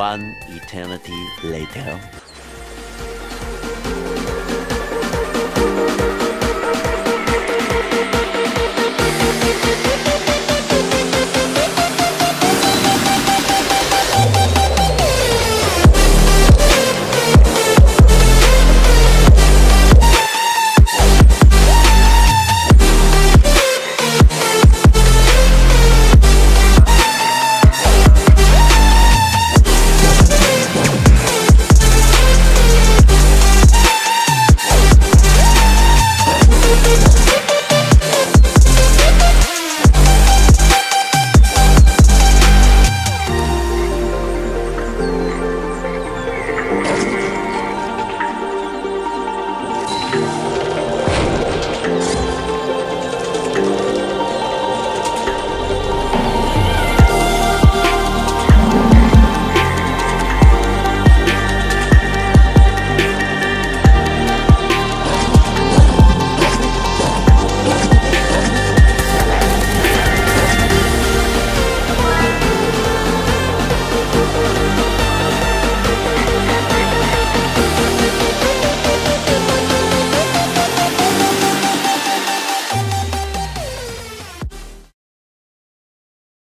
One eternity later. Thank you. Música